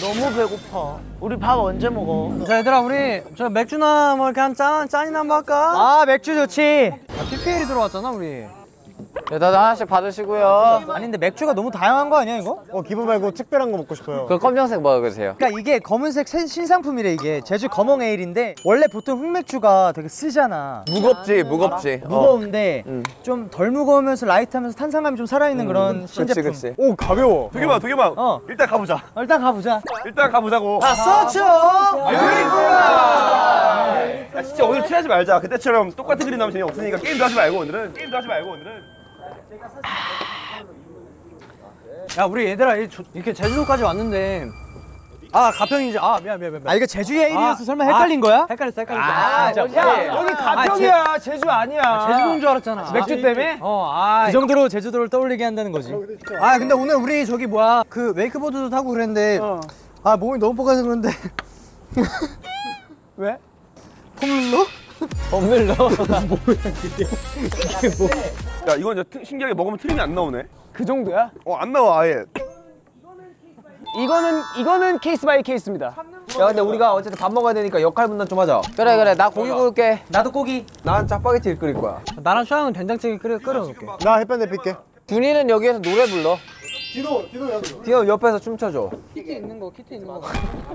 너무 배고파. 우리 밥 언제 먹어? 자 얘들아 우리 저 맥주나 뭐 이렇게 한 짠 짠이나 한번 할까? 아 맥주 좋지. PPL이 들어왔잖아 우리 네, 다들 하나씩 받으시고요. 아니 근데 맥주가 너무 다양한 거 아니야 이거? 어 기분 말고 특별한 거 먹고 싶어요. 그 검정색 먹으세요. 그러니까 이게 검은색 새- 신상품이래 이게 제주 검은 에일인데 원래 보통 흑맥주가 되게 쓰잖아 무겁지, 무겁지. 어. 무거운데 좀덜 무거우면서 라이트하면서 탄산감이 좀 살아있는 그런 신제품 그치. 오 가벼워. 두 개만 두 개만 어. 일단 가보자 어, 일단 가보자 일단 가보자고 아 소주 야, 진짜 오늘 취하지 말자 그때처럼 똑같은 그림 나오면 재미없으니까 게임도 하지 말고 오늘은 게임도 하지 말고 오늘은 야 우리 얘들아 이 조- 이렇게 제주도까지 왔는데 아 가평이지 아 미안 미안 미안 아 이거 제주 에일이어서 설마 헷갈린 아, 거야? 헷갈렸어 헷갈렸어 아, 진짜. 뭐지? 여기 가평이야 제주 아니야. 제주도인 줄 알았잖아 맥주 때문에? 어아 그 정도로 제주도를 떠올리게 한다는 거지. 아 근데 오늘 우리 저기 뭐야 그 웨이크보드도 타고 그랬는데 아 몸이 너무 뻐근해서 그런데 왜? foam roller? 덤벨러. 야 이건 진짜 트- 신기하게 먹으면 트림이 안 나오네 그 정도야? 어 안 나와 아예 이거는 이거는 case by case입니다. 야 근데 우리가 어쨌든 밥 먹어야 되니까 역할 분담 좀 하자. 그래, 그래. 나 고기 구울게. 나도 고기 난 짜파게티를 끓일 거야. 나랑 슈아는 된장찌개 끓여 끓여 놓을게 나 햇반 데필게. 준이는 여기에서 노래 불러. 디어 옆에서 춤춰줘. 키트 있는 거 키트 있는 거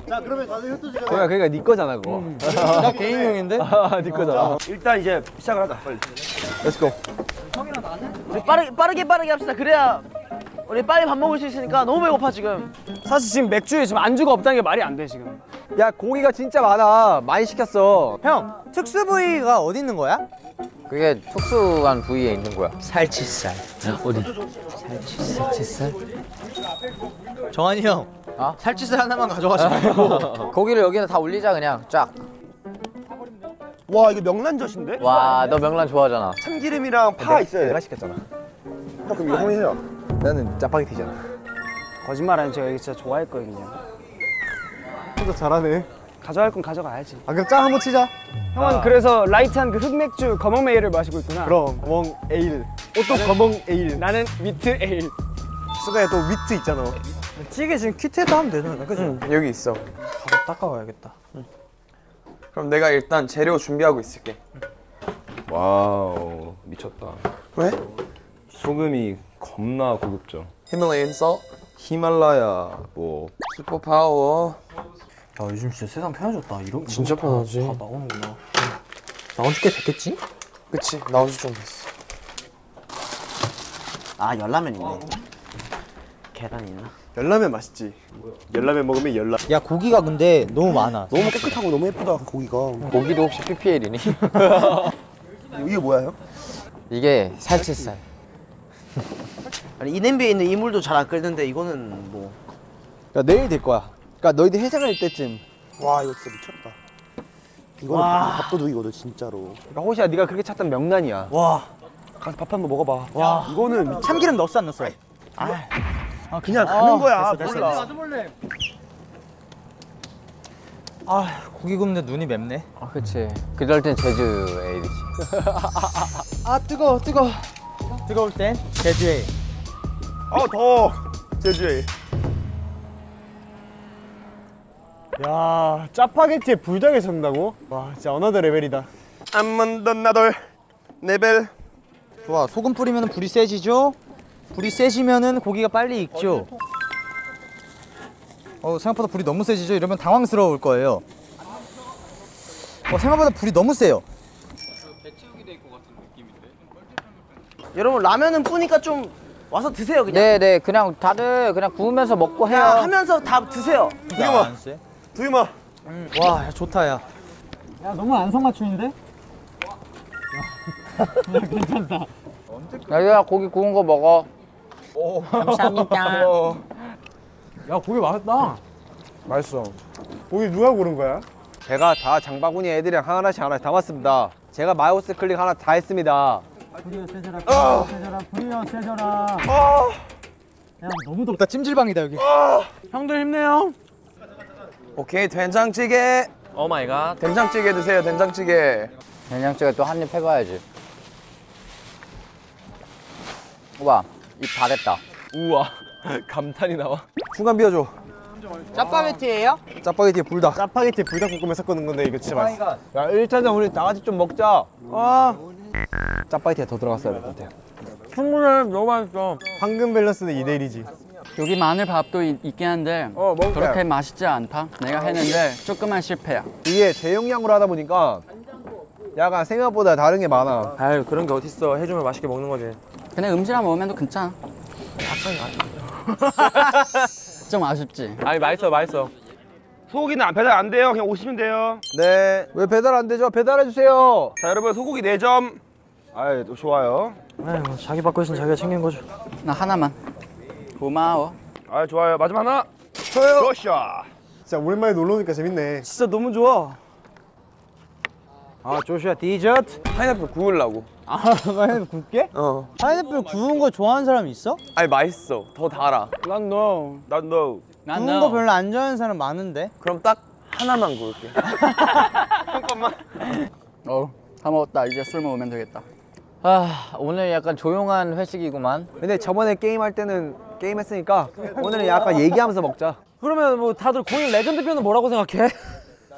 자 그러면 다들 흩어지자. 그러니까 그러니까 네 거잖아 그거. 나 개인용인데? 아, 네 거잖아. 일단 이제 시작을 하자 빨리 Let's go. 빠르게 빠르게 빠르게 합시다. 그래야 우리 빨리 밥 먹을 수 있으니까 너무 배고파 지금. 사실 지금 맥주에 지금 안주가 없다는 게 말이 안 돼 지금. 야 고기가 진짜 많아. 많이 시켰어. 형 특수 부위가 어디 있는 거야? 그게 특수한 부위에 있는 거야. 살치살. 어디? 살치살. 정한이 형 어? 살치살 하나만 가져가지 말고 고기를 여기다 다 올리자, 그냥. 쫙. 와 이거 명란젓인데? 와, 너 명란 좋아하잖아. 참기름이랑 파 있어야 돼 내가 시켰잖아. 형, 그럼 이거 형이 해요 나는 짜파게티잖아. 거짓말 아니 제가 이거 진짜 좋아했거든요. 진짜 잘하네. 가져갈 건 가져가야지. 아 그럼 짱 한번 치자. 형은 그래서 라이트한 그 흑맥주 검은 메일을 마시고 있구나. 그럼 검ong 에일. 옷도 검ong 에일. 나는 미트 에일. 수가에 또 위트 있잖아. 찌개 지금 키트에다 하면 되잖아 그죠? 여기 있어. 가서 닦아와야겠다 그럼 내가 일단 재료 준비하고 있을게. 와우 미쳤다 왜? 소금이 겁나 고급져 히말라얀 썰, 히말라야 뭐 슈퍼파워. 야 요즘 진짜 세상 편해졌다 이런 진짜 편하지. 다 나오는구나 나온 지꽤 됐겠지? 그치 나온 지좀 됐어. 아 열라면 있네. 계란 있나? 열라면 맛있지. 열라면 먹으면 열라. 야 고기가 근데 너무 많아 너무 깨끗하고 너무 예쁘다 고기가. 고기도 혹시 PPL이니? 이게 뭐야요? 이게 살치살. 아니 이 냄비에 있는 이물도 잘 안 끓는데 이거는 뭐 야 내일 될 거야. 그러니까 너희들 해장할 때쯤. 와 이거 진짜 미쳤다. 이거는 밥도둑이거든 진짜로. 그러니까 호시야 네가 그렇게 찾던 명란이야. 와 가서 밥 한번 먹어봐 와. 이거는 미- 참기름 넣었어 안 넣었어? 그냥 가는 거야 됐어, 몰라 아 고기 굽는데 눈이 맵네 아, 그치. 그럴 땐 제주 ale이지. 아 뜨거워 뜨거워 뜨거울 땐 제주에 아 더워 제주에 야 짜파게티에 불닭을 섞는다고? 와 진짜 another level이다. 한번더 another level 좋아 소금 뿌리면 불이 세지죠 불이 세지면은 고기가 빨리 익죠 어 생각보다 불이 너무 세지죠 이러면 당황스러울 거예요 어 생각보다 불이 너무 세요 여러분 라면은 뿌니까 좀 와서 드세요 그냥. 네네, 그냥 다들 그냥 구우면서 먹고 해요. 그냥 하면서 다 드세요. 두개만 안 세? 두개만 와 야, 좋다 야 여기가 고기 구운 거 먹어. 야 고기 맛있다 맛있어. 고기 누가 고른 거야? 제가 다 장바구니 애들이랑 하나씩 하나씩 담았습니다. 제가 마우스 클릭 하나 다 했습니다. 너무 덥다 찜질방이다 여기 형들 힘내요. 오케이 된장찌개. oh my god. 된장찌개 드세요 된장찌개 된장찌개 또 한 입 해봐야지. 우와, 입 다 됐다. 우와. 감탄이 나와. 중간 비워줘. 짜파게티예요? 짜파게티 불닭. 짜파게티 불닭볶음면 섞어놓은 건데 이거 진짜 맛있어. 야, 일단은 우리 다 같이 좀 먹자. 아, 짜파게티가 더 들어갔어야 될 것 같아요. 충분해. 너무 맛있어. 황금 밸런스는 2대 1이지. 여기 마늘밥도 있, 있긴 한데 어. 그렇게 맛있지 않다. 내가 했는데 조금만 실패야. 이게 대용량으로 하다 보니까 약간 생각보다 다른 게 많아. 아유 그런 게 어딨어 해주면 맛있게 먹는 거지 그냥 음식랑 먹으면 또 괜찮아. 좀 아쉽지. 아니, 맛있어, 맛있어. 소고기는 안- 배달 안 돼요 그냥 오시면 돼요 네. 왜 배달 안 되죠? 배달해 주세요. 자 여러분 소고기 4점 아유 또 좋아요 아이고 자기 받고 있으면 자기가 챙긴 거죠. 나 하나만. 고마워. 아유 좋아요 마지막 하나 저요 좋샤 진짜 오랜만에 놀러 오니까 재밌네. 진짜 너무 좋아. 아, 조슈아 디저트. 파인애플 구우려고. 아, 파인애플 굽게? 어. 파인애플 구운 거 좋아하는 사람 있어? 아니, 맛있어. 더 달아. 난 너. 난 너. 난 구운 너. 거 별로 안 좋아하는 사람 많은데. 그럼 딱 하나만 구울게. 어, 다 먹었다. 이제 술 먹으면 되겠다. 아, 오늘 약간 조용한 회식이구만. 근데 저번에 게임할 때는 게임했으니까 오늘은 약간 얘기하면서 먹자. 그러면 뭐 다들 고인 레전드 편은 뭐라고 생각해?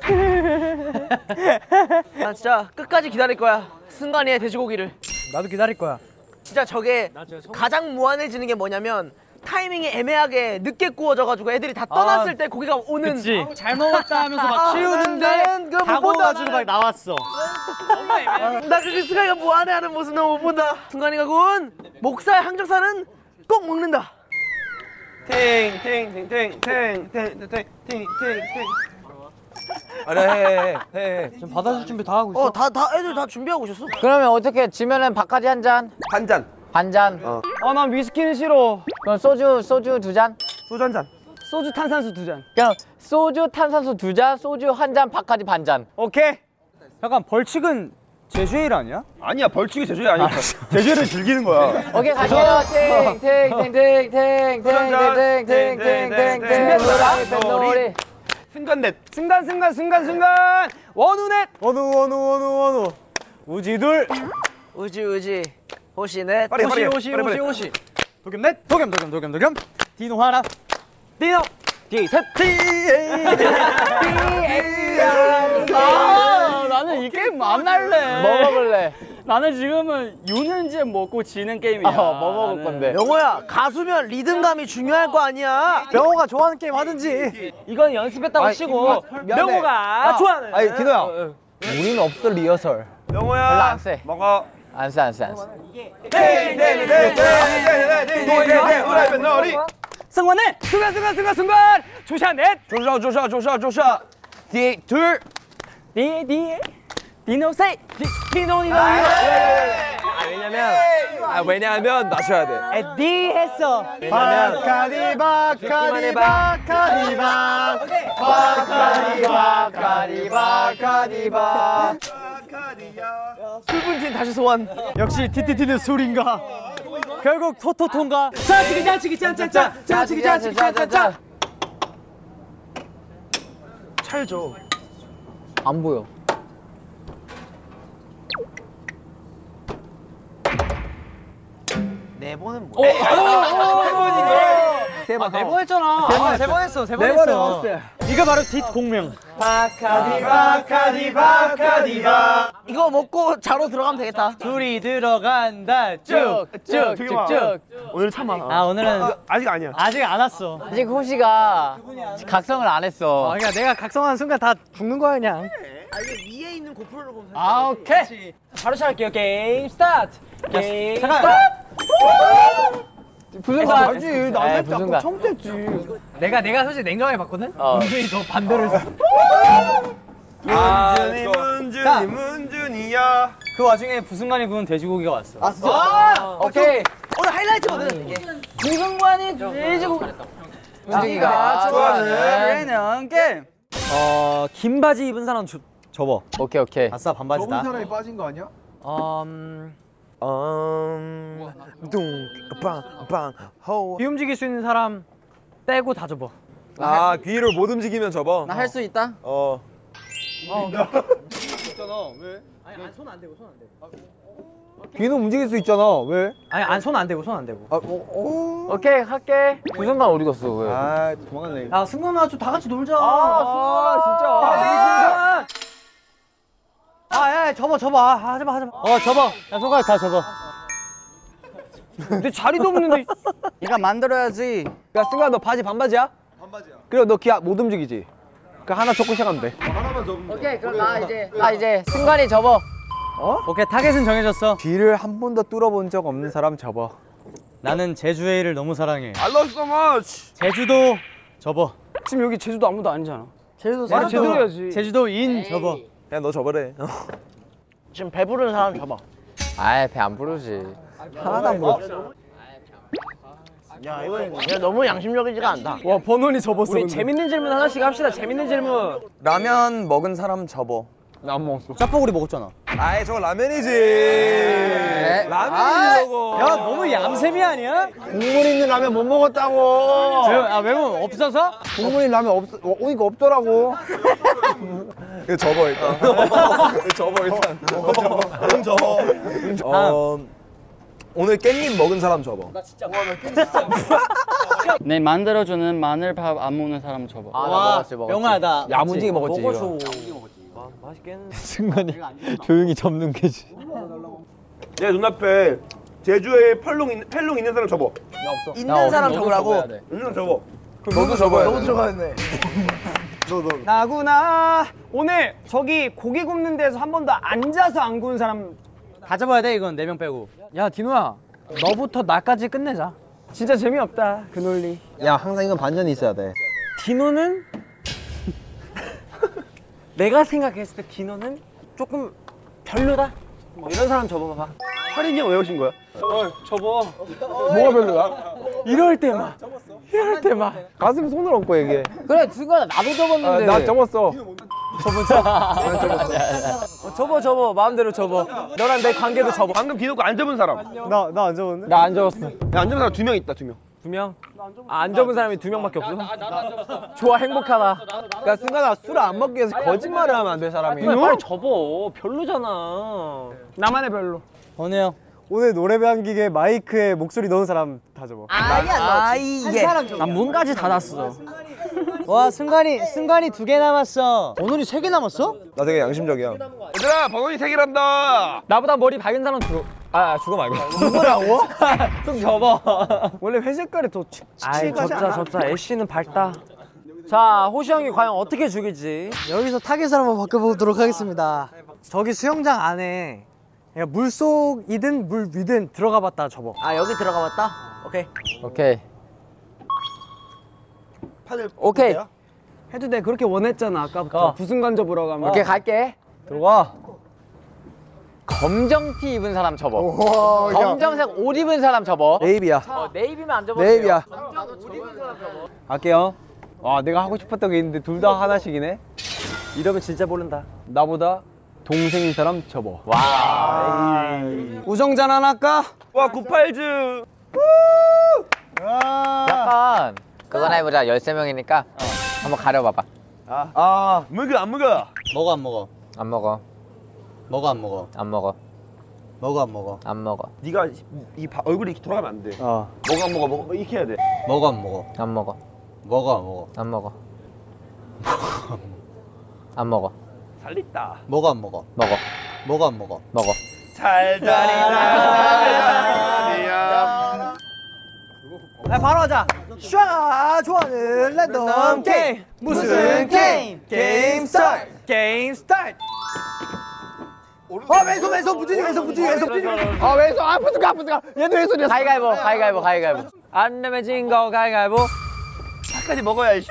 난 진짜 끝까지 기다릴 거야. 승관이의 돼지고기를. 나도 기다릴 거야. 진짜 저게 가장 무안해지는 게 뭐냐면 타이밍이 애매하게 늦게 구워져가지고 애들이 다 떠났을 때 고기가 오는 잘 먹었다 하면서 막 아, 그거 못 본다, 나는. 나왔어. 나 그게 승관이가 무안해 하는 모습 너무 못 본다 승관이가 구운 목살 항정살은 꼭 먹는다 탱탱탱탱탱탱탱탱탱탱 아래 해, 해, 해. 지금 받아줄 준비 다 하고 있어. 어 다 다 애들 다 준비하고 오셨어 그러면 어떻게 지면은 바카디 한 잔, 한 잔 반 잔. 아, 난 위스키는 싫어. 그럼 소주 소주 두 잔. 소주 한 잔 소주 탄산수 두 잔. 그냥 소주 탄산수 두 잔, 소주 한 잔, 바카디 반 잔. 오케이. 약간 벌칙은 제주일 아니야? 아니야 벌칙이 제주에 아니야 제주를 즐기는 거야 오케이 갈게요. 탱탱탱탱탱탱탱탱탱탱탱탱. 뱃놀이. 승관넷 승관, 승관, 승관, 승관. 원우넷. 원우 원우 원우 원우. 우지둘. 우지 우지 호시넷 빨리 오시, 빨리, 오시, 빨리. 오시. 도겸넷 도겸 도겸 도겸 도겸. 디노 하나. 디노. 디셋. 아, 나는 이 게임 안 할래. 뭐 먹을래? 나는 지금은 유는지 먹고 지는 게임이야. 어, 뭐 먹을 나는. 건데? 영호야 가수면 리듬감이 중요할 거 아니야 명호가 좋아하는 게임 하든지. 이건 연습했다고 치고 명호가 좋아하는. 아니 디노야. 우리는 없어 리허설. 영호야 안 세. 먹어 안 쎄, 안 쎄, 안 쎄. 리 승관넷. 승관, 승관, 승관, 승관. 조샤넷. 조샤, 조샤, 조샤, 조샤. 디 둘. 디 디. 디노세. 디 디노 디노. 아, 왜냐면 아 왜냐면 맞춰야 돼. 에디 했어. 바카디 바카디 바카디 바. 바카디, 바카디, 바. 술분진 다시 소환 역시 TTT는 술인가? 결국 토토토인가? 짜치기 짜치기 짠짠짠. 짜치기 짜치기 짠짠짠. 찰죠 안 보여 네 번은 뭐야? 오! 오! 오! 오! 네번 했잖아. 세번 세번 했어. 세번 했어. 이거 바로 뒷 공명. 이거 먹고 자로 들어가면 되겠다 둘이 들어간다. 쭉. 쭉, 쭉, 쭉. 오늘 참아 아 오늘은 아직 아니야 아직 안 왔어. 아직 호시가 각성을 안 했어. 아, 그러니까 내가 각성하는 순간 다 죽는 거야 그냥. 아 이게 위에 있는 고프로를 보면 아, 오케이. 바로 시작할게요. 게임 스타트. 게임 잠깐. 부승관. 알지. 네, 나는 부승관. 처음 됐지. 내가 내가 솔직히 냉정하게 봤거든. 어. 문준이 너 반대로 했어. 문준이 문준이 문준이야 그 와중에 부승관이 구운 돼지고기가 왔어. 오케이. 오늘 하이라이트거든 이게 김승관이 돼지고기. 문준이가 좋아하는. 는 게임. 어, 긴 바지 입은 사람 저, 접어. 오케이, 오케이. 아싸 반바지다. 사람이 빠진 거 아니야? 음, 음뚱빵빵호 귀 움직일 수 있는 사람 빼고 다 접어. 아 귀를 못 움직이면 접어. 나 할 수 있다. 어 귀는 움직일 수 있잖아. 왜? 아니 안 손 안 대고 손 안 대고. 아, 어, 어. 오케이 할게 구성관 어디 갔어 왜? 아, 도망갔네. 야 승관아 좀 다 같이 놀자. 아 아, 야, 접어, 접어. 아, 하지 마, 하지 마. 어, 접어. 야, 손가락 다 접어. 근데 자리도 없는데. 네가 만들어야지. 야 승관 너 바지 반바지야? 반바지야. 그리고 너 기아 못 움직이지. 그 하나 접고 시작하면 돼. 오케이 그럼 나 이제 나 이제 승관이 접어. 오케이 타겟은 정해졌어. 뒤를 한 번도 뚫어본 적 없는 사람 접어. 나는 제주에이를 너무 사랑해. I love so much. 제주도 접어. 지금 여기 제주도 아무도 아니잖아. 제주도 말 제대로 해야지. 제주도 인 접어. 야너 저번에 지금 배부른 사람 접어. 아이 배안 부르지. 하나도 안 보여. 야, 이거 야, 너무 양심적이지가 않다. 와 버논이 접었어. 우리 재밌는 질문 하나씩 합시다. 재밌는 질문. 라면 먹은 사람 접어. 나 안 먹었어. 짜파구리 먹었잖아. 아이 저거 라면이지 라면이지 저거. 야 너무 얌샘이 아니야? 국물 있는 라면 못 먹었다고. 지금 아 외모 없어서? 국물 있는 라면 없, 어, 오니까 없더라고. 이거 접어 일단 이거 접어 일단 응 접어 어 오늘 깻잎 먹은 사람 접어 내 만들어주는 마늘밥 안 먹는 사람 접어. 아 나 먹었지 먹었지. 영화 나 야무지게 먹었지. 먹어줘. 순간이 조용히 접는 게지. 내 눈앞에 제주에 펄롱 있는, 펠롱 있는 사람 접어 있는 사람 접으라고. 있는 사람 접어 너도 접어야 돼 들어가네. 나구나. 오늘 저기 고기 굽는 데서 한 번도 앉아서 안 구운 사람. 다 접어야 돼 이건 네 명 빼고. 야 디노야. 너부터 나까지 끝내자. 진짜 재미없다 그 논리. 야, 항상 이건 반전이 있어야 돼. 디노는 내가 생각했을 때 디노는 조금 별로다. 뭐 이런 사람 접어봐봐. 할인이 형왜 오신 거야? 뭐가 별로야? 이럴 때만. 이럴 때만. 가슴 손을 얹고 얘기해. 그래 승관아 나도 접었는데. 나 접었어. 접어 접어 마음대로 접어. 너랑 내 관계도 접어. 방금 디노고 안 접은 사람 나, 나 안 접었네? 나안 접었어. 야, 안 접은 사람 두 명 있다 두명 두 명? 아, 안 접은 사람이 두 명밖에 없어? 나도 안 접었어. 좋아 행복하다. 야 승관아 술 안 먹기 위해서 거짓말을 하면 안 돼 사람이. 빨리 접어. 별로잖아. 나만의 별로. 원우 형. 오늘 노래 배한 기계 마이크에 목소리 넣은 사람 다 접어. 아이, 한 사람 접어. 난 뭔가지 다 났어. 와 승관이 승관이 두 개 남았어. 원훈이 세 개 남았어? 나 되게 양심적이야 얘들아 번원이 세 개란다 나보다 머리 밝은 사람 죽어. 아 죽어 말고. 누구라고? 좀 접어. 원래 회색깔이 더 칙칙하지 접자 접자. ash는 밝다. 자 호시 형이 과연 어떻게 죽일지. 여기서 타겟을 한번 바꿔보도록 하겠습니다. 저기 수영장 안에 그냥 물 속이든 물 위든 들어가 봤다 접어. 아, 여기 들어가 봤다? 오케이. 오케이. 판을 오케이. 해도 돼 그렇게 원했잖아 아까부터. 부승관 접으러 가면. 오케이 갈게. 들어가. 검정 티 입은 사람 접어. 검정색 옷 입은 사람 접어. 네이비야. 어, 네이비면 안 접어. 네이비야. 갈게요. 와 내가 하고 싶었던 게 있는데 둘 다 하나씩이네. 이러면 진짜 모른다. 나보다 동생인 사람 접어. 와. 우정잔 하나 할까? 와 구팔즈 약간 그거나 해보자. 13명이니까 한번 가려봐봐. 아 먹어 안 먹어 먹어 안 먹어? 안 먹어. 먹어 안 먹어? 안 먹어. 먹어 안 먹어? 안 먹어. 네가 이, 이 바- 얼굴이 이렇게 돌아가면 안 돼 어. 먹어 안 먹어 먹어 이렇게 해야 돼 먹어 안 먹어? 안 먹어. 먹어 안 먹어? 안 먹어. 안 먹어. 살렸다 먹어 안 먹어? 먹어. 먹어 안 먹어? 먹어. 잘자리나 아, 바로 하자. 슈아가 좋아하는 랜덤 게임. 무슨 게임? 게임 스타일. 게임 스타트. 아, 왼손, 왼손, 부진이, 왼손, 부진이, 왼손, 부진이. 아 왼손 아 부스가 아, 부스가. 얘도 왼손이었어. 가위가위보. 가위가위보. 가위가위보. 안 내면 진거 가위가위보. 끝까지 먹어야지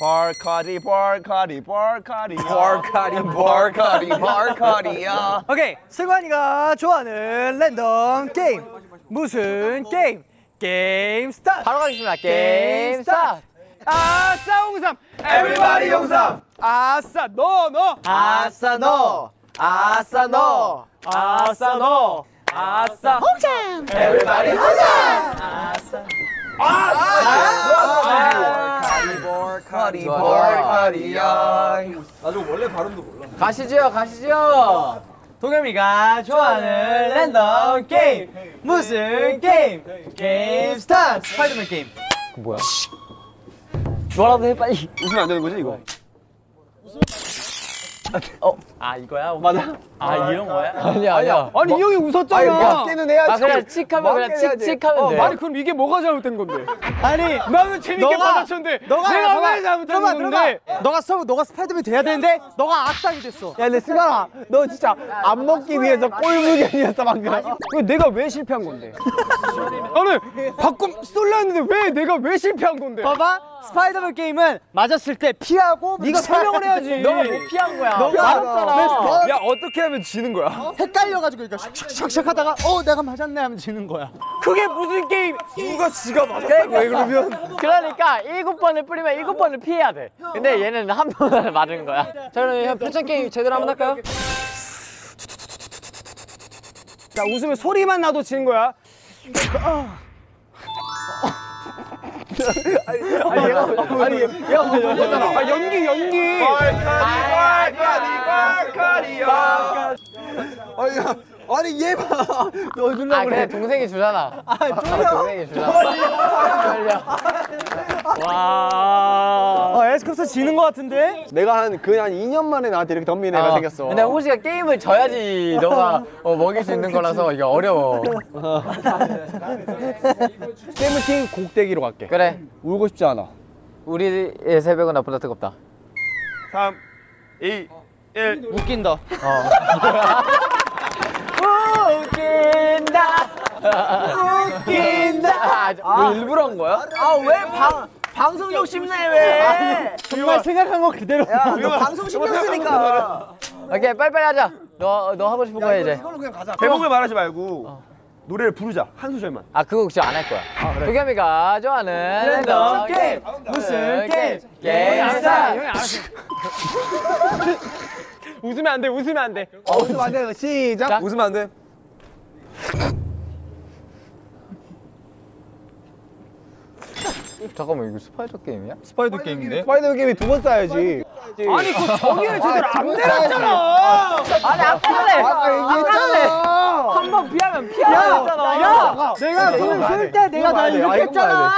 바카디 바카디 바카디 바카디 바카디 바카디야 오케이. 승관이가 좋아하는 랜덤 게임. 무슨 게임? 게임 스타트. 바로 가겠습니다. 게임 스타트. 아싸 홍삼. everybody 홍삼. 아싸 너 너. 아싸 너. 아싸 너. 아싸 너. 아싸 홍삼. 카리볼 좋아. 카리야. 나도 원래 발음도 몰라. 가시죠, 가시죠. 도겸이가 좋아하는 랜덤 게임 무슨 게임? 게임 스타트 스파이더맨 게임 뭐라도 해 빨리. 웃으면 안 되는 거지 이거? 아 이거야? 맞아 아 이런 거야? 아니야, 아니야. 아니 이 형이 웃었잖아. 깨는 해야지. 아 그냥 칙하면 그냥 칙칙하면 돼. 아니 그럼 이게 뭐가 잘못된 건데? 아니 나는 재밌게 받아쳤는데 너가 내가. 왜 잘못한 건데? 들어봐. 너가 서 너가 스파이더맨 돼야 되는데 너가 악당이 됐어 야 근데 승관아 너 진짜 안 먹기 위해서 꼴무견이었어 방금 왜 내가 왜 실패한 건데 나는 바꿈 쏠려 했는데 왜 내가 왜 실패한 건데 봐봐 스파이더맨 게임은 맞았을 때 피하고 네가 설명을 해야지 너가 못 피한 거야. 너가 말했잖아. 야 어떻게 하면 지는 거야? 헷갈려가지고 그러니까 샥샥샥 하다가 어 내가 맞았네 하면 지는 거야 그게 무슨 게임 누가 지가 맞았다고 해 그러면? 그러니까 일곱 번을 뿌리면 일곱 번을 피해야 돼. 근데 얘는 한 번을 맞은 거야. 자 그럼 형 표정 게임 제대로 한번 할까요? 자 웃으면 소리만 나도 지는 거야 아니 얘가 아니 얘가 못하잖아. 아 연기 연기. 카리볼 카리야. 아니 야, 아니 얘 봐. 너아 주려고 그래 그래. 동생이 주잖아. 아 동생이 주잖아. 떨려. 와 아, 에스쿱스 지는 거 같은데? 내가 한 그냥 한 2년 만에 나한테 이렇게 덤빈 애가 어, 생겼어. 근데 호시가 게임을 져야지 너가 어, 먹일 수 있는 거라서 이게 어려워. 세븐틴 곡대기로 갈게. 그래. 울고 싶지 않아. 우리의 새벽은 나보다 뜨겁다. 3, 2, 1. 웃긴다 웃긴다. 웃긴다. 아, 일부러 한 거야? 아 왜 방 방송 욕심내 왜 정말 생각한 거 그대로 방송 신경 쓰니까 오케이 빨리빨리 하자. 너 너 하고 싶은 거해 이제. 제목을 말하지 말고 노래를 부르자 한 소절만. 아 그거 혹시 안할 거야. 도겸이가 좋아하는 랜덤 게임 무슨 게임? 게임 스타. 형이 알았어 웃으면 안돼 웃으면 안돼 웃으면 안 돼. 시작. 웃으면 안 돼. 잠깐만 이거 스파이더 게임이야? 스파이더 게임인데? 스파이더 게임이 두 번 쌓여야지. 아니 그 정의를 제대로 안 내렸잖아. 아니 아까 전에 아까 전에 한번 피하면 피하라 했잖아. 야 내가 손을 쓸때 내가 나 이렇게 했잖아.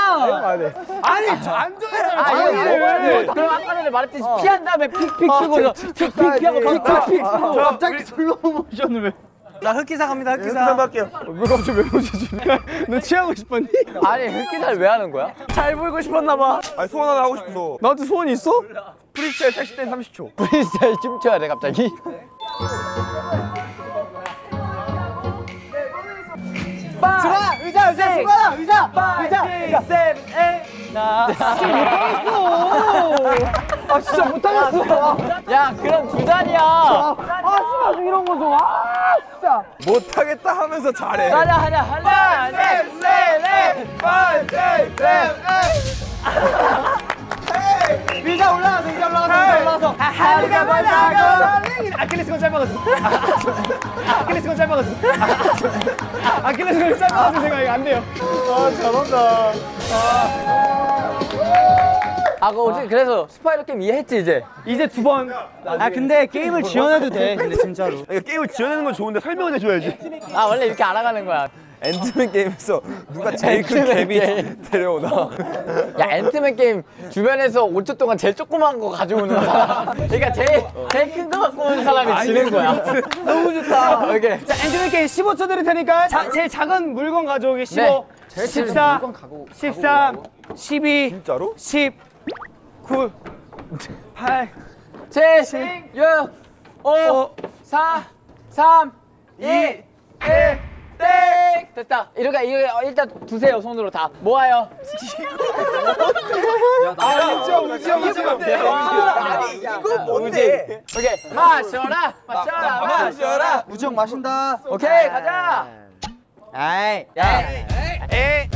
아니 안 정했잖아 아, 이거 정의를 그럼 아까 전에 말했듯이 피한 다음에 픽픽 쓰고서 픽픽 피하고 픽픽 쓰고. 갑자기 슬로우 모션을 왜 자 흑기사 갑니다 흑기사 할게요. 왜 갑자기 왜 웃으지 너 취하고 싶었니? 아니 흑기사를 왜 하는 거야? 잘 보이고 싶었나 봐 아니 소원 하나 하고 싶어. 나한테 소원 있어? 프리스타일 40대 30초. 프리스타일 춤춰야 돼 갑자기 수가 의자 의자 수가 의자 의자 아 진짜 못하겠어 야 그럼 두 잔이야 못하겠다 하면서 잘해. 하나 하나 하나 셋셋넷 의자 올라가서 의자 올라가서 올라가서. 하루가 멀다고 아킬레스건 짧아가지고. 아킬레스건 짧아가지고. 아킬레스건 짧아가지고 제가 이거 안 돼요. 아 그거 어떻 게 그래서 스파이더 게임 이해했지 이제? 이제 두 번. 아 근데 게임을 지어내도 돼 근데 진짜로. 그러니까 게임을 지어내는 건 좋은데 설명을 해줘야지. 아 원래 이렇게 알아가는 거야. 앤트맨 게임에서 누가 제일 큰 게임. 데려오나? 야 앤트맨 게임 주변에서 5초 동안 제일 조그만 거 가지고 오는 거야. 그러니까 제일 제일 큰 거 갖고 오는 사람이 지는 거야. 너무 좋다. 오케이 자 앤트맨 게임 15초 드릴 테니까 자, 제일 작은 물건 가져오기 15 네. 14 13 12 진짜로? 10 9 8 7 6 5 4 3 2 1 땡! 됐다. 이렇게 이거 일단 두세요 손으로 다. 모아요. 아, 우지영 우지영 우지영 아니 이거 뭔데? 오케이. 마셔라. 마셔라. 마셔라. 우정 마신다. 오케이 가자. 아이. 야. 에이.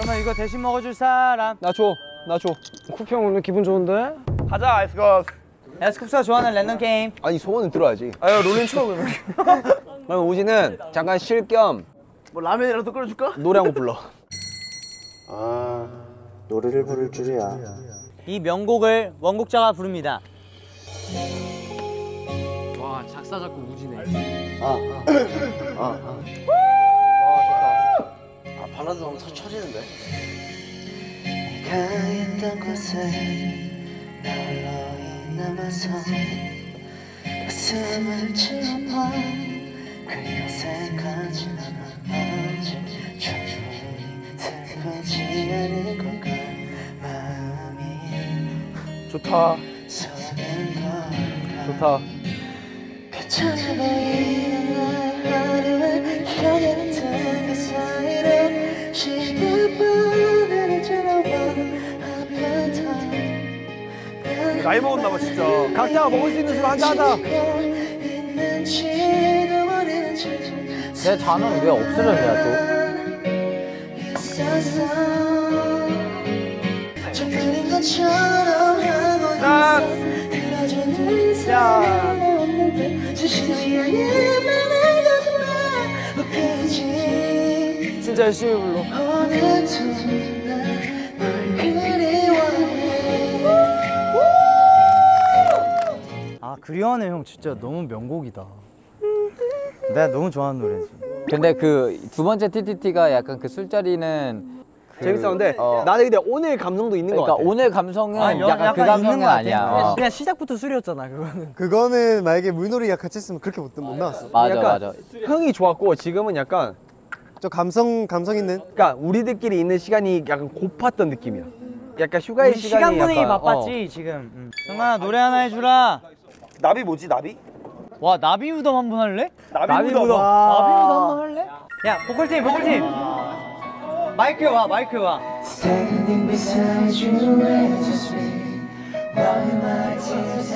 그러면 이거 대신 먹어줄 사람. 나 줘 나 줘 쿠평 오늘 기분 좋은데 가자 아이스커스. 에스쿱스가 좋아하는 랜덤 게임 아니 소원은 들어야지. 아유 롤린 처음 그럼 우지는 잠깐 쉴 겸 뭐 라면이라도 끓여줄까? 노래 한 곡 불러. 아 노래를 부를 줄이야 이 명곡을 원곡자가 부릅니다. 와 작사 작곡 우진해. 아 발라드 너무 쳐- 쳐지는데 내 가 있던 곳에 나 홀로 남아서 가슴을 찔러봐 그리 어색하진 않아 아직 충분히 슬프지 않을 걸까 마음이 좋다. 좋다. 괜찮아 보이는 날 하루를 나이 먹었나 봐 진짜. 각자가 먹을 수 있는 술 한잔 하자. 내 잔은 왜 없어졌냐 또? 것처럼 하고 있어 그리워하네 형 진짜 너무 명곡이다. 내가 너무 좋아하는 노래지. 근데 그 두 번째 TTT가 약간 그 술자리는 그, 재밌었는데 어, 나는 근데 오늘 감성도 있는 것 그러니까 같아. 오늘 감성은 아, 여- 약간 그 있는 감성은. 아니야. 어. 그냥 시작부터 술이었잖아 그거는. 그거는 만약에 물놀이가 같이 했으면 그렇게 못, 못 나왔어. 맞아 약간 맞아. 흥이 좋았고 지금은 약간 좀 감성 감성 있는. 그러니까 우리들끼리 있는 시간이 약간 고팠던 느낌이야. 약간 휴가의 시간이 시간 분위기 약간, 바빴지 지금. 음. 정아 노래 하나 해주라. 어. 나비 뭐지 나비? 와 나비 무덤 한 번 할래? 나비 무덤. 나비 무덤 한 번 할래? 야 보컬팀 보컬팀. 마이크 와 마이크 와. Standing beside you as you speak While my tears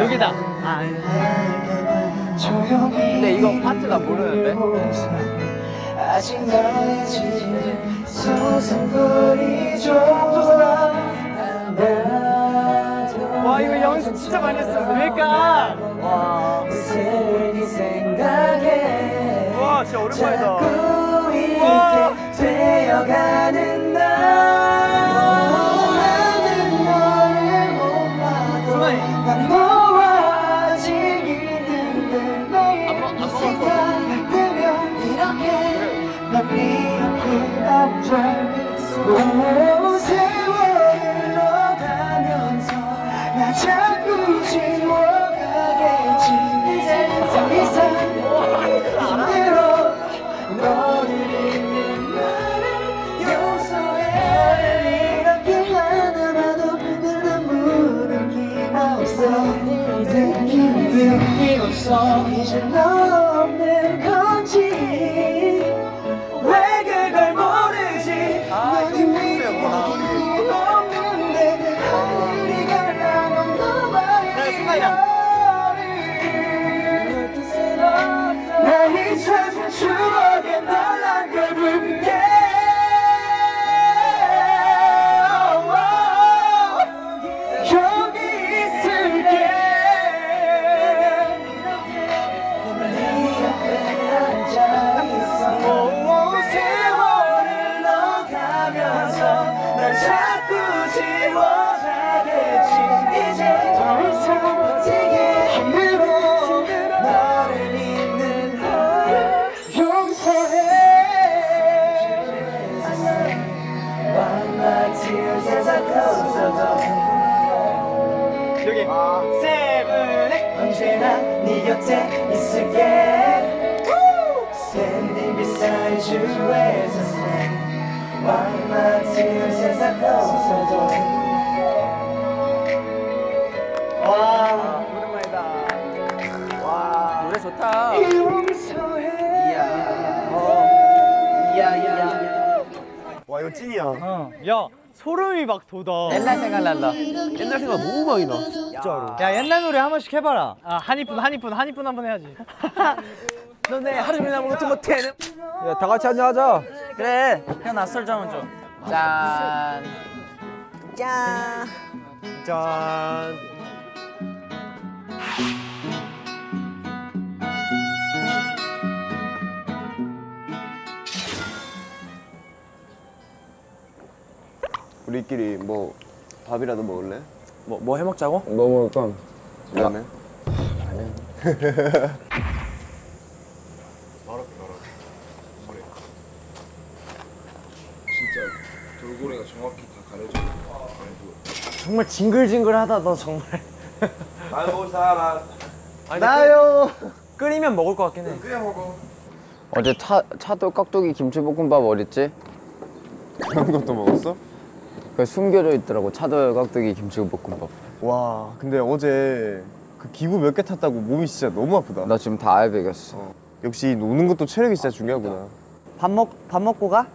여기? 여기다. 근데 이거 파트 나 모르는데? 와 이거 연습 진짜 많이 했어. 그러니까. 생각해 와 진짜 오랜만이다. 와. 곁에 있을게 Standing beside you as I stand While my tears as I close the door 와 오랜만이다. 와 노래 좋다. 용서해 이야. 이야 이야. 와 이거 찐이야. 어. 야 소름이 막 돋아. 옛날 생각난다. 옛날 생각 너무 많이 나. 진짜로. 야 옛날 노래 한 번씩 해봐라. 아 한이뿐 한이뿐 한이뿐 한번 해야지. 너네 하루 종일 아무것도 못해. 야, 다 같이 한잔 하자. 그래. 형 낯설 점은 좀. 짠. 짠. 우리끼리 뭐 밥이라도 먹을래? 뭐, 뭐 해먹자고? 뭐 먹을까? 라면? 정말 징글징글하다 너 정말. 나요. 끓이면 먹을 것 같긴 해. 어제 차 차도 깍두기 김치볶음밥 어딨지? 그런 것도 먹었어? 그 숨겨져 있더라고 차도 깍두기 김치볶음밥. 와 근데 어제 그 기구 몇 개 탔다고 몸이 진짜 너무 아프다 나 지금 다 알배겼어. 역시 노는 것도 체력이 진짜 중요하구나 밥 먹 밥 먹고 가?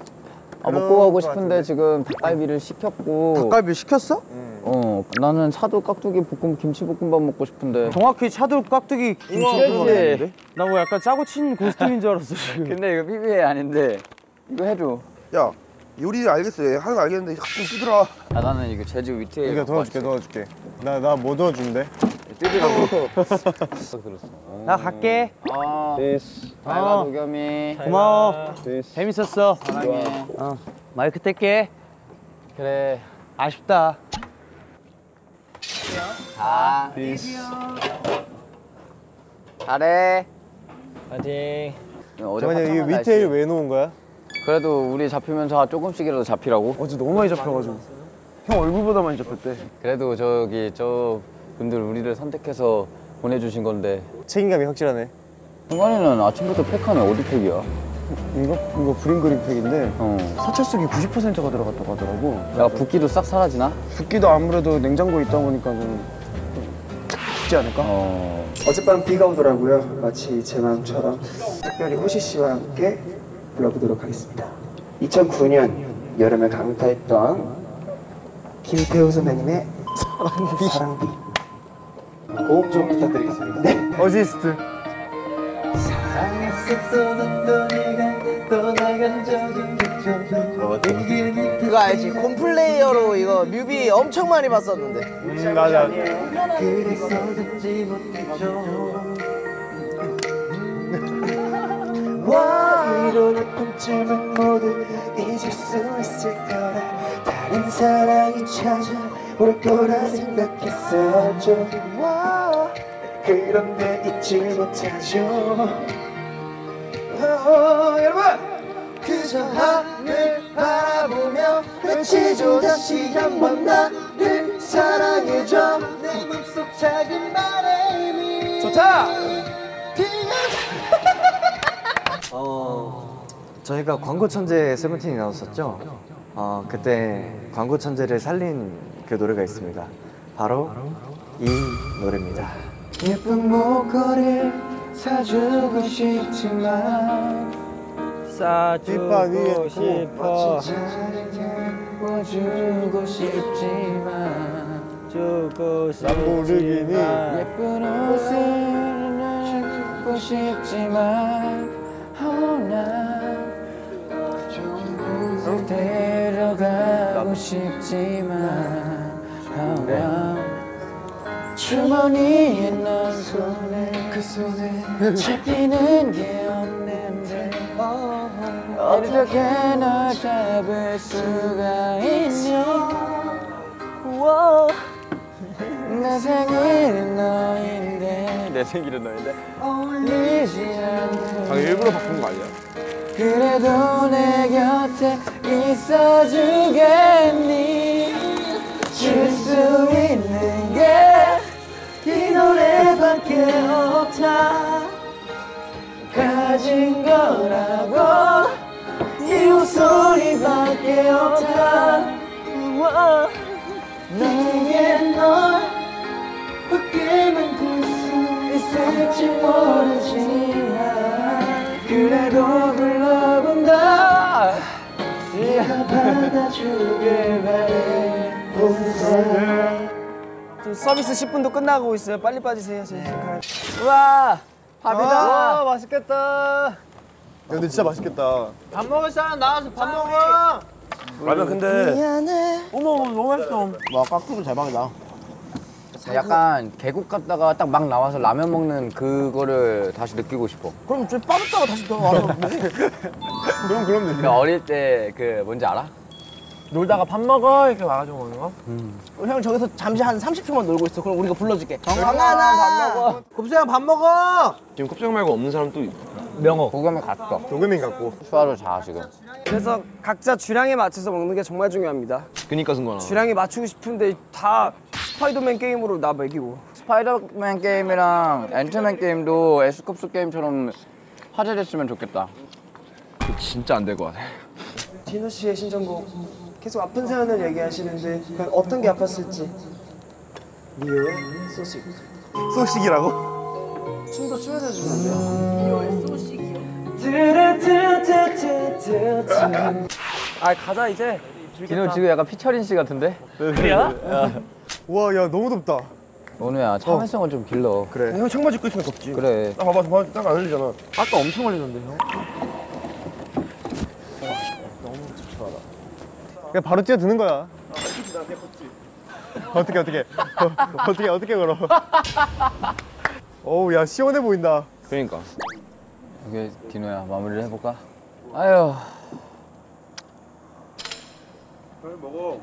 아 먹고 가고 싶은데 지금 닭갈비를 시켰고. 닭갈비 시켰어? 어 나는 차도 깍두기 볶음 김치볶음밥 먹고 싶은데. 정확히 차돌 깍두기. 김치볶음밥인데? 나뭐 약간 짜고 친 고스톱인 줄 알았어 지금. 근데 이거 PBA 아닌데 이거 해줘. 야 요리 알겠어 하는 거 알겠는데 가끔 쓰더라 아 나는 이거 제주 위트에. 이거 도와줄게 도와줄게 나 나 뭐 도와준대? 나 갈게. 아. 데이스 알바 도겸이. 고마워. 재밌었어. 사랑해. 어 마이크 뗄게. 그래. 아쉽다. 아. 데이스 잘해. 파이팅. 잠깐만 이 날씨에. 왜 놓은 거야? 그래도 우리 잡히면서 조금씩이라도 잡히라고. 어제 너무 많이 잡혀가지고 형 얼굴보다 많이 잡혔대 그래도 저기 저 분들 우리를 선택해서 보내주신 건데. 책임감이 확실하네 승관이는 아침부터 팩하네 어디 팩이야? 이거? 이거 그린 그림 팩인데 어. 사철속이 90%가 들어갔다고 하더라고 야 붓기도 싹 사라지나? 붓기도 아무래도 냉장고에 있다 보니까 좀 쉽지 않을까? 어. 어젯밤 비가 오더라고요. 마치 제 마음처럼 특별히 호시 씨와 함께 불러보도록 하겠습니다. 2009년 여름에 강타했던 김태우 선배님의 사랑비. 사랑비. 고음 좀 부탁드리겠습니다. 네. 어시스트 그거 알지? 곰플레이어로 이거 뮤비 엄청 많이 봤었는데. 음 맞아 이런 아픔쯤은 모두 잊을 수 있을 거라 다른 사랑이 찾아올 거라 생각했었죠. 와 그런데 잊지 못하죠. 어, 여러분 그저 하늘 바라보며 외치죠 다시 한번 나를 사랑해줘 내 맘속 작은 바람이 좋다! 어, 저희가 광고 천재 세븐틴이 나왔었죠. 어, 그때 광고 천재를 살린 그 노래가 있습니다. 바로 이 노래입니다. 예쁜 목걸이 사주고 싶지만 위에 싶어. 예뻐주고 싶지만 주고 람보르기니 예쁜 옷을 입고 싶지만 난 데려가고 싶지만 주머니에 넣은 손에 그 손에 잡히는 게 없는데 어떻게 널 잡을 수가 있냐? 내 생일은 너인데 내 생일은 너인데? 어울리지 않는 아 일부러 바꾼 거 아니야? 그래도 내 곁에 있어주겠니 줄 수 있는 게 이 노래밖에 없다 가진 거라고 이 웃소리밖에 없다. 내게 널 웃게 만들 수 있을지 모르지만 그래도 받아주길 바래 지금 서비스 10분도 끝나고 있어요. 빨리 빠지세요. 돼. 우와 밥이다. 와 맛있겠다. 근데 진짜 맛있겠다. 밥 먹을 사람 나와서 밥 먹어. 라면 근데 어머 너무 맛있어. 와 깍두기 대박이다. 약간 계곡 갔다가 딱 막 나와서 라면 먹는 그거를 다시 느끼고 싶어. 그럼 좀 빠졌다가 다시 더 와서 그럼 그럼 되지. 그러니까 어릴 때 그 뭔지 알아? 놀다가 밥 먹어 이렇게 와가지고 먹는 거. 형 저기서 잠시 한 30초만 놀고 있어. 그럼 우리가 불러줄게. 강하나 밥 먹어. 곱슬아 밥 먹어. 지금 컵장 말고 없는 사람 또 있- 고감에 갔어. 도겸이 갖고. 슈아로 자 지금. 그래서 각자 주량에 맞춰서 먹는 게 정말 중요합니다. 그니까 승관아. 주량에 맞추고 싶은데 다 스파이더맨 게임으로 나 먹이고. 스파이더맨 게임이랑 앤트맨 게임도 에스쿱스 게임처럼 화제됐으면 좋겠다. 진짜 안 될 것 같아. 디노 씨의 신청곡 계속 아픈 사연을 얘기하시는데 과연 어떤 게 아팠을지. 리오의 소식. 소식이라고? 춤도 추면서 주면 안 돼요? 리오의 소식이요. 아 가자 이제. 디노 지금 약간 피처린 씨 같은데? 그래요? 우와 야 너무 덥다. 원우야 참을성을 좀 길러. 그래. 형 청바지 입고 있으면 덥지. 그래. 딱 봐봐, 봐봐, 딱 안 흘리잖아. 아까 엄청 걸리던데 형. 그냥 바로 뛰어드는 거야. 어떻게 어떻게 어, 어떻게 어떻게 걸어? 어우 야 시원해 보인다. 그러니까. 오케이 디노야 마무리를 해볼까? 아유.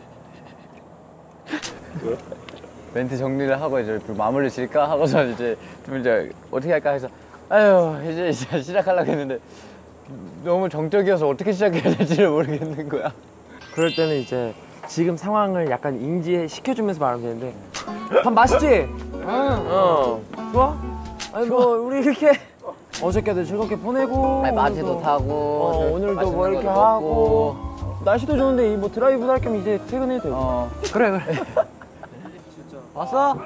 멘트 정리를 하고 이제 마무리 질까 하고서 이제 좀 이제 어떻게 할까 해서 아유 이제 이제 시작하려고 했는데 너무 정적이어서 어떻게 시작해야 될지를 모르겠는 거야. 그럴 때는 이제 지금 상황을 약간 인지시켜주면서 말하면 되는데 밥 맛있지? 응. 어. 좋아? 아니 뭐 우리 이렇게 어저께도 즐겁게 보내고 아니, 마지도 오늘도- 타고 어, 저 오늘도 뭐 이렇게 하고 먹고. 날씨도 좋은데 뭐 드라이브 할 겸 이제 퇴근해도 되고 어. 그래 그래 왔어?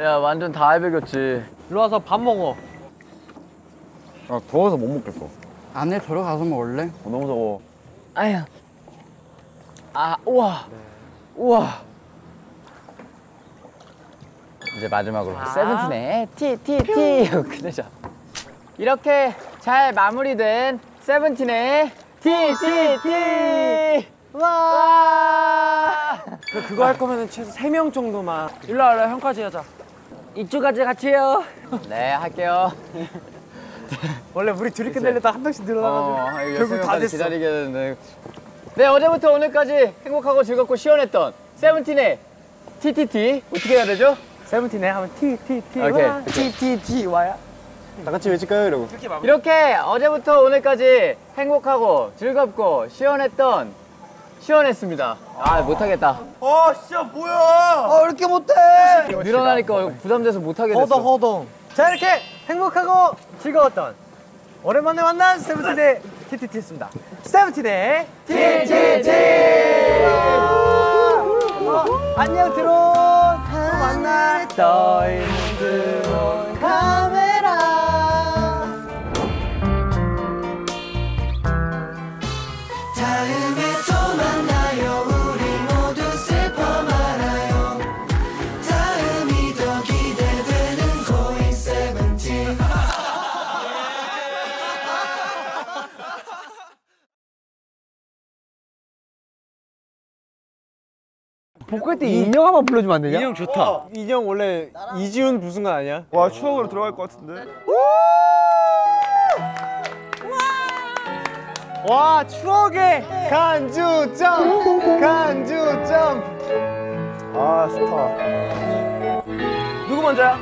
야 완전 다 해배겼지. 일로 와서 밥 먹어 아, 더워서 못 먹겠어. 안에 들어가서 먹을래? 어, 너무 더워. 아야. 아 우와. 우와. 이제 마지막으로 세븐틴의 티티티 끝내자. 이렇게 잘 마무리된 세븐틴의 티티티. 와. 그, 그거 할 거면은 최소 3명 정도만 일로 와 일로 와, 형까지 하자 이쪽까지 같이 해요 네 할게요. 원래 우리 둘이 끝내려다 한 명씩 늘어나가지고 어, 결국 다 됐어 기다리게 되는데. 네 어제부터 오늘까지 행복하고 즐겁고 시원했던 세븐틴의 TTT 어떻게 해야 되죠? 세븐틴에 하면 TTT 와. TTT 와야 다 같이 외칠까요 이러고. 이렇게 어제부터 오늘까지 행복하고 즐겁고 시원했던 시원했습니다. 아 못하겠다. 아 진짜 뭐야? 아 이렇게 못해? 늘어나니까 부담돼서 못하게 됐어. 허동 허동 자 이렇게 행복하고 즐거웠던 오랜만에 만난 세븐틴의 TTT였습니다. 세븐틴의 TTT 어, 안녕 드론! 또 만나 떠 있는 드론 복귀 때 인형 한번 불러주면 안 되냐? 인형 좋다. 인형 원래 이지훈 부순 거 아니야? 와, 추억으로 들어갈 것 같은데. 와 추억의 간주점 간주점. 아 스타. 누구 먼저야?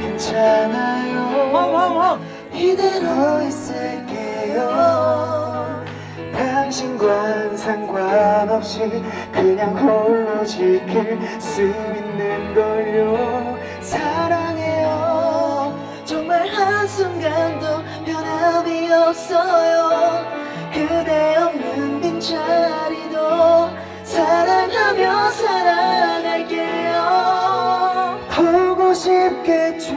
괜찮아요 이대로 있을게요 당신과 상관없이 그냥 홀로 지킬 수 있는 걸요. 사랑해요. 정말 한순간도 변함이 없어요. 그대 없는 빈자리도 사랑하며 사랑할게요. 보고 싶겠죠.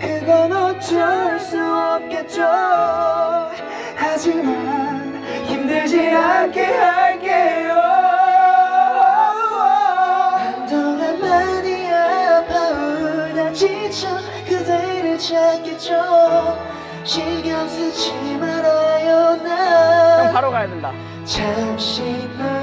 그건 어쩔 수 없겠죠. 하지만 힘들지 않게 할게요. 한동안 많이 아파 울다 지쳐 그대를 찾겠죠. 신경 쓰지 말아요 난형 바로 가야 된다. 잠시뿐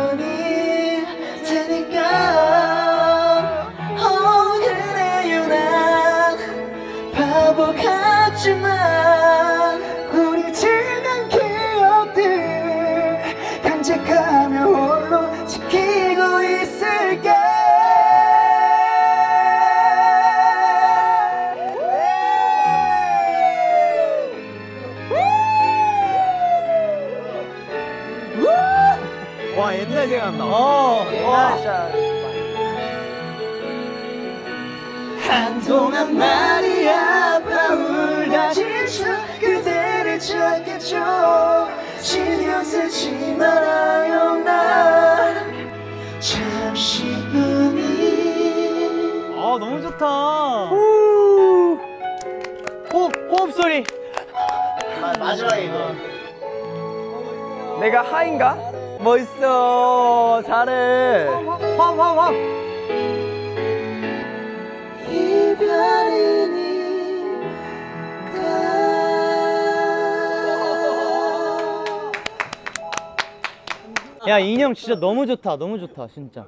야 인형 진짜 너무 좋다 너무 좋다 진짜.